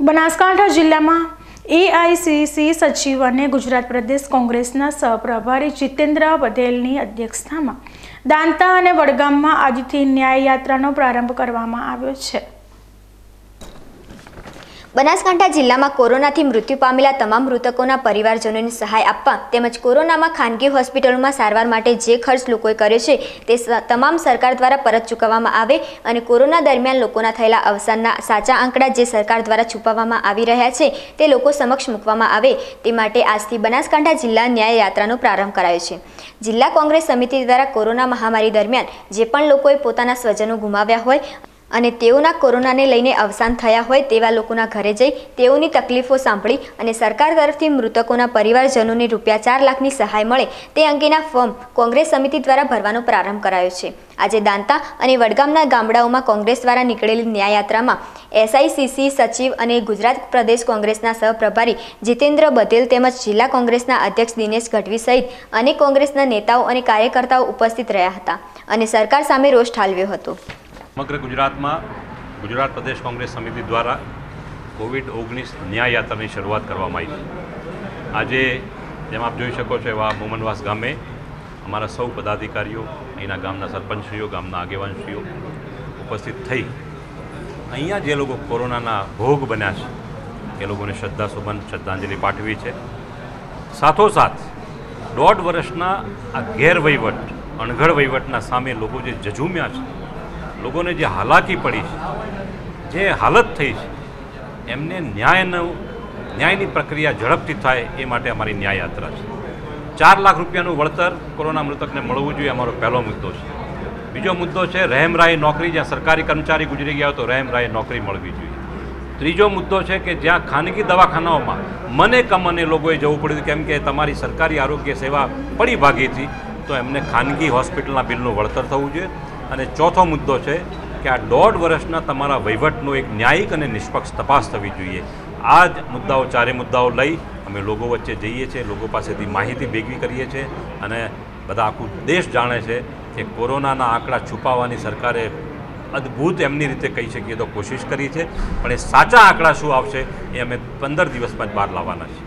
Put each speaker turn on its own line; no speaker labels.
બનાસકાંઠા જિલ્લામાં એઆઈસીસી સચિવ અને ગુજરાત પ્રદેશ કોંગ્રેસના સહપ્રભારી જીતેન્દ્ર પટેલની અધ્યક્ષતામાં દાંતા અને વડગામમાં આજથી ન્યાય યાત્રાનો પ્રારંભ કરવામાં આવ્યો છે.
બનાસકાંઠા જિલ્લામાં કોરોનાથી મૃત્યુ પામેલા તમામ મૃતકોના પરિવારજનોને સહાય આપવા તેમજ કોરોનામાં ખાનગી હોસ્પિટલોમાં સારવાર માટે જે ખર્ચ લોકોએ કર્યો છે તે તમામ સરકાર દ્વારા પરત ચૂકવવામાં આવે અને કોરોના દરમિયાન લોકોના થયેલા અવસાનના સાચા આંકડા જે સરકાર દ્વારા છુપાવવામાં આવી રહ્યા છે તે લોકો સમક્ષ મૂકવામાં આવે તે માટે આજથી બનાસકાંઠા જિલ્લા ન્યાય યાત્રાનો પ્રારંભ કરાયો છે. જિલ્લા કોંગ્રેસ સમિતિ દ્વારા કોરોના મહામારી દરમિયાન જે પણ લોકોએ પોતાના સ્વજનો ગુમાવ્યા હોય અને તેઓના કોરોનાને લઈને અવસાન થયા હોય તેવા લોકોના ઘરે જઈ તેઓની તકલીફો સાંભળી અને સરકાર તરફથી મૃતકોના પરિવારજનોને રૂપિયા ચાર લાખની સહાય મળે તે અંગેના ફોર્મ કોંગ્રેસ સમિતિ દ્વારા ભરવાનો પ્રારંભ કરાયો છે. આજે દાંતા અને વડગામના ગામડાઓમાં કોંગ્રેસ દ્વારા નીકળેલી ન્યાયયાત્રામાં એસઆઈસીસી સચિવ અને ગુજરાત પ્રદેશ કોંગ્રેસના સહપ્રભારી જીતેન્દ્ર બધેલ તેમજ જિલ્લા કોંગ્રેસના અધ્યક્ષ દિનેશ ગઢવી સહિત અનેક કોંગ્રેસના નેતાઓ અને કાર્યકર્તાઓ ઉપસ્થિત રહ્યા હતા અને સરકાર સામે રોષ ઠાલવ્યો હતો.
સમગ્ર ગુજરાતમાં ગુજરાત પ્રદેશ કોંગ્રેસ સમિતિ દ્વારા કોવિડ ઓગણીસ ન્યાય યાત્રાની શરૂઆત કરવામાં આવી આજે જેમ આપ જોઈ શકો છો એવા મોમનવાસ ગામે અમારા સૌ પદાધિકારીઓ, અહીંના ગામના સરપંચશ્રીઓ, ગામના આગેવાનશ્રીઓ ઉપસ્થિત થઈ અહીંયા જે લોકો કોરોનાના ભોગ બન્યા છે, એ લોકોને શ્રદ્ધાસુમન શ્રદ્ધાંજલિ પાઠવી છે. સાથોસાથ દોઢ વર્ષના આ ગેરવહીવટ, અણઘડ વહીવટના સામે લોકો જે જજુમ્યા છે લોકોને જે હાલાકી પડી છે, જે હાલત થઈ છે, એમને ન્યાયનું, ન્યાયની પ્રક્રિયા ઝડપથી થાય એ માટે અમારી ન્યાય યાત્રા છે. ચાર લાખ રૂપિયાનું વળતર કોરોના મૃતકને મળવું જોઈએ અમારો પહેલો મુદ્દો છે. બીજો મુદ્દો છે રહેમરાય નોકરી, જ્યાં સરકારી કર્મચારી ગુજરી ગયા હોય તો રહેમરાય નોકરી મળવી જોઈએ. ત્રીજો મુદ્દો છે કે જ્યાં ખાનગી દવાખાનાઓમાં મને કમને લોકોએ જવું પડ્યું કેમ કે તમારી સરકારી આરોગ્ય સેવા પડી ભાગી હતી, તો એમને ખાનગી હોસ્પિટલના બિલનું વળતર થવું જોઈએ. અને ચોથો મુદ્દો છે કે આ દોઢ વર્ષના તમારા વહીવટનો એક ન્યાયિક અને નિષ્પક્ષ તપાસ થવી જોઈએ. આ જ મુદ્દાઓ ચારે મુદ્દાઓ લઈ અમે લોકો વચ્ચે જઈએ છીએ, લોકો પાસેથી માહિતી ભેગી કરીએ છીએ અને બધા આખું દેશ જાણે છે કે કોરોનાના આંકડા છુપાવવાની સરકારે અદ્ભુત એમની રીતે કહી શકીએ તો કોશિશ કરી છે, પણ એ સાચા આંકડા શું આવશે એ અમે પંદર દિવસમાં જ બહાર લાવવાના છીએ.